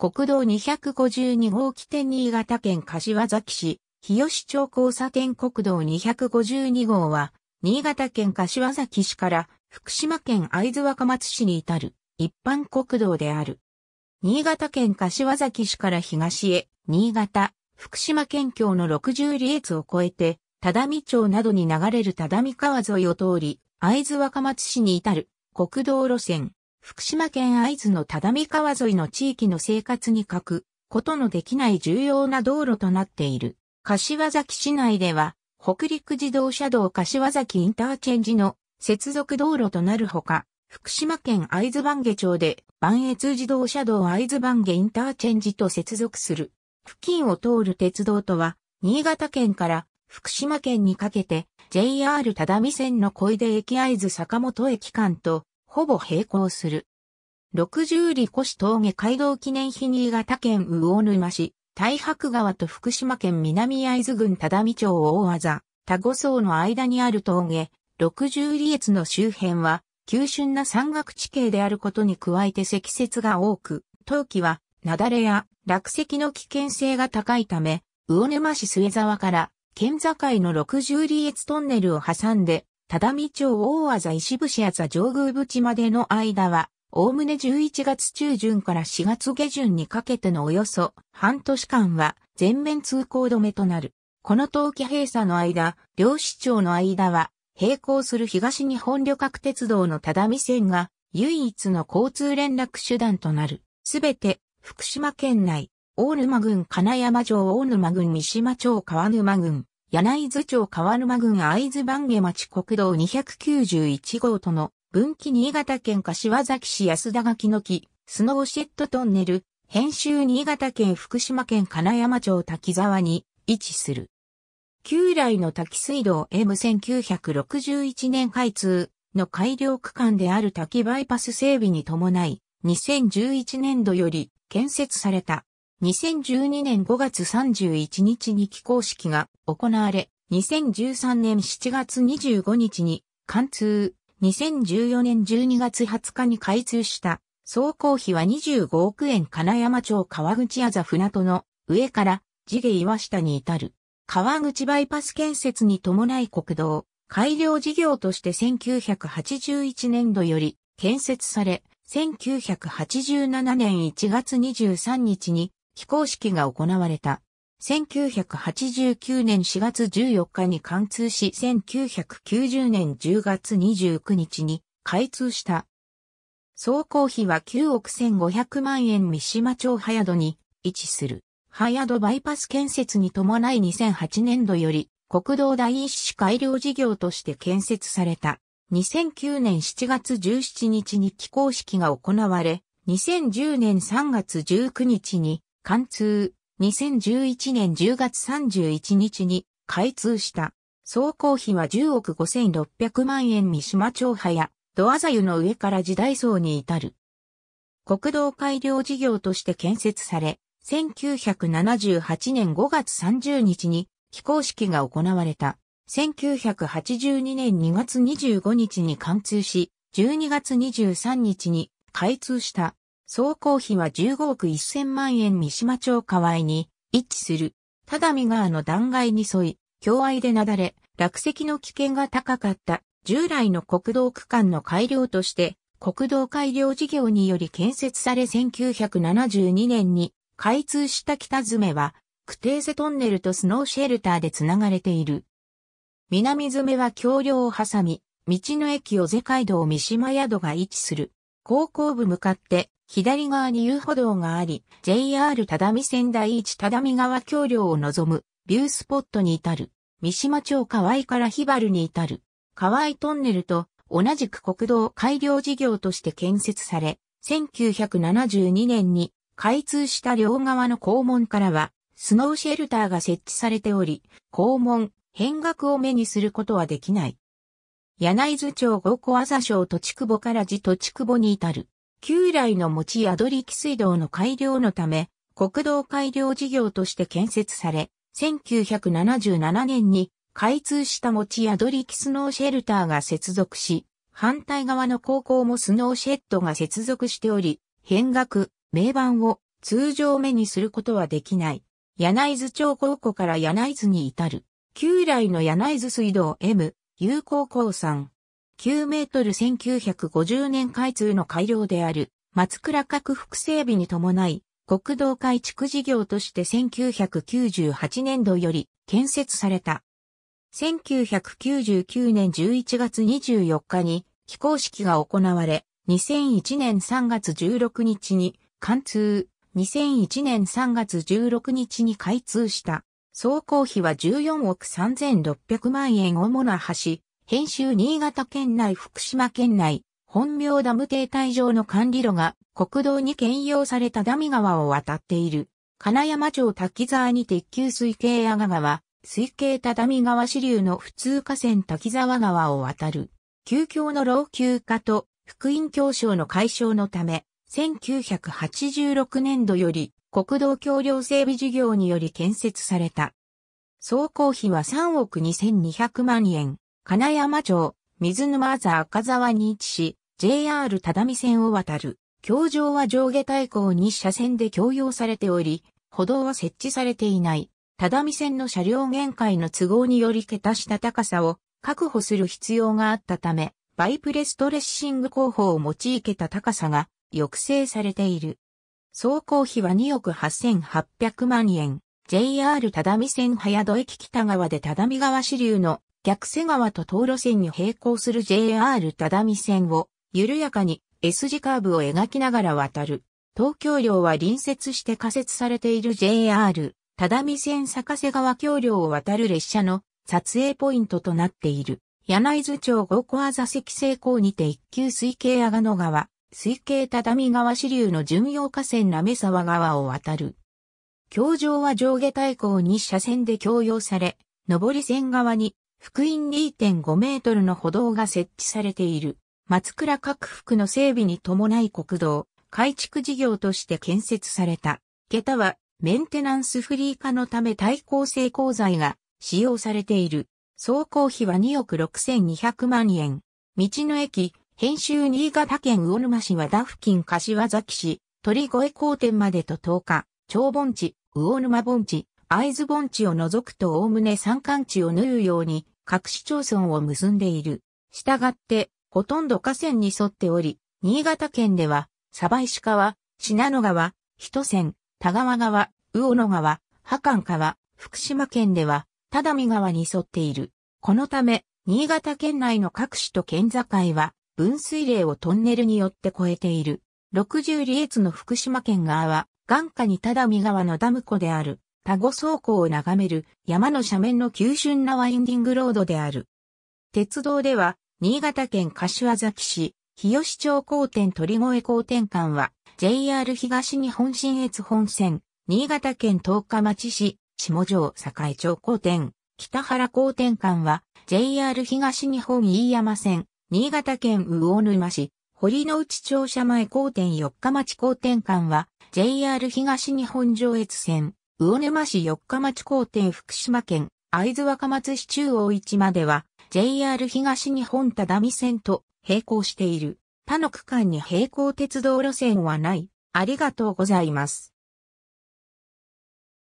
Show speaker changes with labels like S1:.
S1: 国道252号起点新潟県柏崎市、日吉町交差点国道252号は、新潟県柏崎市から福島県会津若松市に至る一般国道である。新潟県柏崎市から東へ、新潟、福島県境の60里越を越えて、只見町などに流れる只見川沿いを通り、会津若松市に至る国道路線、福島県会津の只見川沿いの地域の生活に欠くことのできない重要な道路となっている。柏崎市内では、北陸自動車道柏崎インターチェンジの接続道路となるほか、福島県会津番下町で、磐越自動車道会津番下インターチェンジと接続する。付近を通る鉄道とは、新潟県から福島県にかけて JR 只見線の小出駅会津坂本駅間とほぼ並行する。60里越峠街道記念碑新潟県魚沼市、太白川と福島県南会津郡只見町大技、田子層の間にある峠、60里越の周辺は、急峻な山岳地形であることに加えて積雪が多く、冬季は、雪崩や落石の危険性が高いため、魚沼市末沢から県境の60里越トンネルを挟んで、只見町大あざ石節あざ上宮淵までの間は、おおむね11月中旬から4月下旬にかけてのおよそ半年間は全面通行止めとなる。この冬季閉鎖の間、両市町の間は、並行する東日本旅客鉄道の只見線が唯一の交通連絡手段となる。すべて福島県内、大沼郡金山町大沼郡三島町川沼郡、柳津町川沼郡会津番下町国道291号との分岐新潟県柏崎市安田垣の木、スノーシェットトンネル、編集新潟県福島県金山町滝沢に位置する。旧来の滝水道 M1961 年開通の改良区間である滝バイパス整備に伴い、2011年度より建設された2012年5月31日に起工式が行われ、2013年7月25日に貫通、2014年12月20日に開通した。総工費は25億円。金山町川口あざ船戸の上から地下岩下に至る。川口バイパス建設に伴い国道。改良事業として1981年度より建設され、1987年1月23日に起工式が行われた。1989年4月14日に貫通し、1990年10月29日に開通した。総工費は9億1500万円三島町早戸に位置する。早戸バイパス建設に伴い2008年度より国道第一種改良事業として建設された。2009年7月17日に起工式が行われ、2010年3月19日に貫通、2011年10月31日に開通した。総工費は10億5600万円三島町派や、ドアザユの上から時代層に至る。国道改良事業として建設され、1978年5月30日に起工式が行われた。1982年2月25日に貫通し、12月23日に開通した。総工費は15億1000万円三島町河合に位置する。ただ見川の断崖に沿い、境愛でなだれ、落石の危険が高かった従来の国道区間の改良として、国道改良事業により建設され1972年に開通した北詰は、クテーゼトンネルとスノーシェルターで繋がれている。南詰は橋梁を挟み、道の駅尾瀬街道三島宿が位置する。高校部向かって左側に遊歩道があり、JR 只見線第一只見川橋梁を望むビュースポットに至る。三島町河合からヒバルに至る。河合トンネルと同じく国道改良事業として建設され、1972年に開通した両側の校門からは、スノーシェルターが設置されており、校門、変額を目にすることはできない。柳津町五湖朝省土地久保から地土地久保に至る。旧来の持ち宿り水道の改良のため、国道改良事業として建設され、1977年に開通した持ち宿りスノーシェルターが接続し、反対側の高校もスノーシェットが接続しており、変額、名板を通常目にすることはできない。柳津町高校から柳津に至る。旧来の柳津水道 M、有効鉱山。9メートル1950年開通の改良である松倉閣複整備に伴い、国道改築事業として1998年度より建設された。1999年11月24日に起工式が行われ、2001年3月16日に貫通、2001年3月16日に開通した。総工費は14億3600万円主な橋、編集新潟県内福島県内、本名ダム停滞場の管理路が国道に兼用されたダミ川を渡っている。金山町滝沢に鉄球水系阿賀川、水系只見川支流の普通河川滝沢川を渡る。旧橋の老朽化と福音教省の解消のため、1986年度より国道橋梁整備事業により建設された。総工費は3億2200万円。金山町、水沼座赤沢に位置し、JR 只見線を渡る。橋上は上下対向に車線で共用されており、歩道は設置されていない。只見線の車両限界の都合により桁した高さを確保する必要があったため、バイプレストレッシング工法を用いけた高さが抑制されている。総工費は2億8800万円。JR 只見線早戸駅北側で只見川支流の逆瀬川と東路線に並行する JR 只見線を緩やかに S 字カーブを描きながら渡る。東京領は隣接して仮設されている JR 只見線坂瀬川橋梁を渡る列車の撮影ポイントとなっている。柳津町五小あ座席成功にて一級水系阿賀野川、水系只見川支流の巡洋河川滑沢川を渡る。橋上は上下対向に車線で共用され、上り線側に福音2.5メートルの歩道が設置されている。松倉各福の整備に伴い国道、改築事業として建設された。桁はメンテナンスフリー化のため対抗性鋼材が使用されている。総工費は2億6200万円。道の駅、編集新潟県魚沼市はダフキン柏崎市、鳥越高店までと10日、長盆地、魚沼盆地、会津盆地を除くと概ね山間地を縫うように各市町村を結んでいる。したがって、ほとんど河川に沿っており、新潟県では、鯖石川、信濃川、人線、田川川、魚野川、波間川、福島県では、只見川に沿っている。このため、新潟県内の各市と県境は、分水嶺をトンネルによって越えている。60里越の福島県側は、眼下に只見川のダム湖である。田子倉庫を眺める山の斜面の急峻なワインディングロードである。鉄道では、新潟県柏崎市、日吉町高点鳥越高点間は、JR 東日本新越本線、新潟県十日町市、下城栄町高点、北原高点間は、JR 東日本飯山線、新潟県魚沼市、堀之内庁舎前高点四日町高点間は、JR 東日本上越線、魚沼市四日町高店福島県会津若松市中央市までは JR 東日本只見線と並行している。他の区間に並行鉄道路線はない。ありがとうございます。